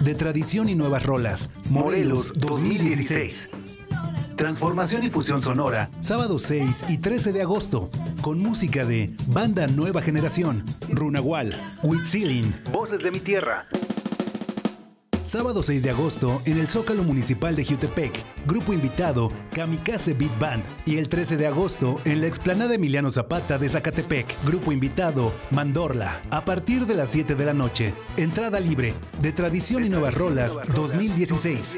de Tradición y Nuevas Rolas, Morelos 2016. Transformación y fusión sonora, sábado 6 y 13 de agosto, con música de Banda Nueva Generación, Runagual, Huitzilin, Voces de mi Tierra. Sábado 6 de agosto en el Zócalo Municipal de Jutepec, grupo invitado Kamikaze Beat Band. Y el 13 de agosto en la explanada Emiliano Zapata de Zacatepec, grupo invitado Mandorla. A partir de las 7 de la noche, entrada libre de Tradición y Nuevas Rolas 2016.